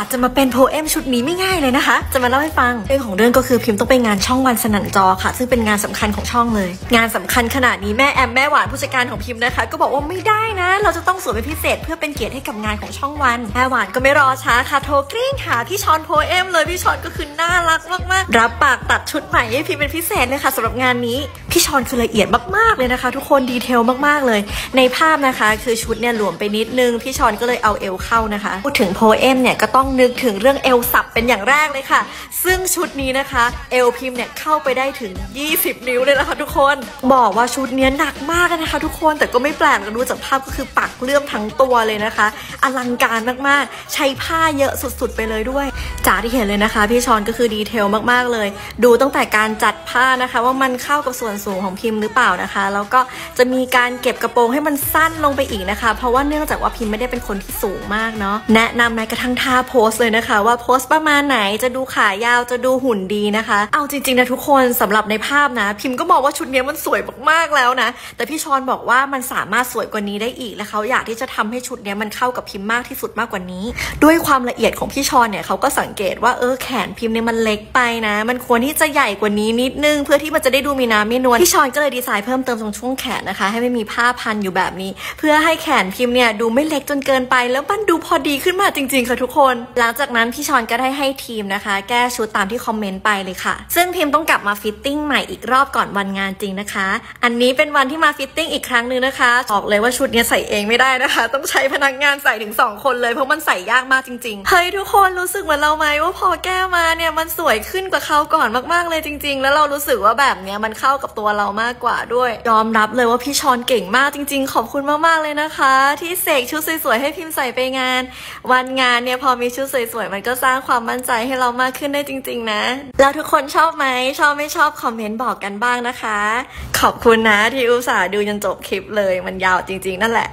อาจจะมาเป็นโพเอมชุดนี้ไม่ง่ายเลยนะคะ จะมาเล่าให้ฟัง เรื่องของเรื่องก็คือพิมพ์ต้องไปงานช่องวันสนั่นจอค่ะ ซึ่งเป็นงานสำคัญของช่องเลย งานสำคัญขนาดนี้แม่แอมแม่หวานผู้จัดการของพิมพ์นะคะ ก็บอกว่าไม่ได้นะ เราจะต้องสวยเป็นพิเศษเพื่อเป็นเกียรติให้กับงานของช่องวันแม่หวานก็ไม่รอช้าค่ะโทรกริ้งหาพี่ชอนโพเอมเลยพี่ชอนก็คือน่ารักมากๆรับปากตัดชุดใหม่ให้พิมพ์เป็นพิเศษเลยค่ะสำหรับงานนี้พี่ชอนคือละเอียดมากๆเลยนะคะ ทุกคนดีเทลมากๆเลย ในภาพนะคะ คือชุดเนี่ยหลวมไปนิดนึง พี่ชอนก็เลยเอาเอวเข้านะคะ พูดถึงโพเอมเนี่ยก็ต้องนึกถึงเรื่องเอลสับเป็นอย่างแรกเลยค่ะ ซึ่งชุดนี้นะคะเอลพิมพ์เนี่ยเข้าไปได้ถึง 20 นิ้วเลยนะคะทุกคน บอกว่าชุดเนี้ยหนักมากนะคะ ทุกคนแต่ก็ไม่แปลกกันดูจากภาพก็คือปักเลื่อมทั้งตัวเลยนะคะ อลังการมากๆ ใช้ผ้าเยอะสุดๆ ไปเลยด้วยจากที่เห็นเลยนะคะ พี่ชอนก็คือดีเทลมากๆเลย ดูตั้งแต่การจัดผ้านะคะ ว่ามันเข้ากับส่วนสูงของพิมพ์หรือเปล่านะคะ แล้วก็จะมีการเก็บกระโปรงให้มันสั้นลงไปอีกนะคะ เพราะว่าเนื่องจากว่าพิมพ์ไม่ได้เป็นคนที่สูงมากเนาะแนะนำแม้กระทั่งท่าโพสเลยนะคะ ว่าโพสประมาณไหนจะดูขายาวจะดูหุ่นดีนะคะ เอาจริงๆนะทุกคนสำหรับในภาพนะ พิมพ์ก็บอกว่าชุดนี้มันสวยมากๆแล้วนะ แต่พี่ชอนบอกว่ามันสามารถสวยกว่านี้ได้อีกและเขาอยากที่จะทำให้ชุดนี้มันเข้ากับพิมพ์มากที่สุดมากกว่านี้ ด้วยความละเอียดของพี่ชอนเนี่ยเขาก็สังเกตว่าเออแขนพิมพ์เนี่ยมันเล็กไปนะ มันควรที่จะใหญ่กว่านี้นิดนึง เพื่อที่มันจะได้ดูมีน้ำมีนวลพี่ชอนก็เลยดีไซน์เพิ่มเติมตรงช่วงแขนนะคะ ให้ไม่มีผ้าพันอยู่แบบนี้ เพื่อให้แขนพิมพ์เนี่ยดูไม่เล็กจนเกินไป แล้วมันดูพอดีขึ้นมาจริง ๆ ค่ะทุกคน หลังจากนั้นพี่ชอนก็ได้ให้ทีมนะคะ แก้ชุดตามที่ comment ไปเลยค่ะ ซึ่งพิมพ์ต้องกลับมา fitting ใหม่อีกรอบก่อนวันงานจริงนะคะ อันนี้เป็นวันที่มา fitting อีกครั้งหนึ่งนะคะบอกเลยว่าชุดเนี้ยใส่เองไม่ได้นะคะ ต้องใช้พนักงานใส่ถึง 2 คนเลยเพราะมันใส่ยากมากจริงๆเฮ้ยทุกคนรู้สึกเหมือนเราไหมว่าพอแก้มาเนี่ยมันสวยขึ้นกว่าคราวก่อนมากๆเลยจริง ๆ แล้วเรารู้สึกว่าแบบเนี้ยมันเข้ากับตัวเรามากกว่าด้วยยอมรับเลยว่าพี่ชอนเก่งมากจริง ๆ ขอบคุณมากๆเลยนะคะ ที่เสกชุดสวยๆให้พิมพ์ใส่ไปงาน วันงานเนี่ยพอมีชุดสวยๆมันก็สร้างความมั่นใจให้เรามากขึ้นได้จริง ๆ นะ แล้วทุกคนชอบไหมชอบไม่ชอบคอมเมนต์บอกกันบ้างนะคะ ขอบคุณนะที่อุตส่าห์ดูจนจบคลิปเลยมันยาวจริง ๆ นั่นแหละ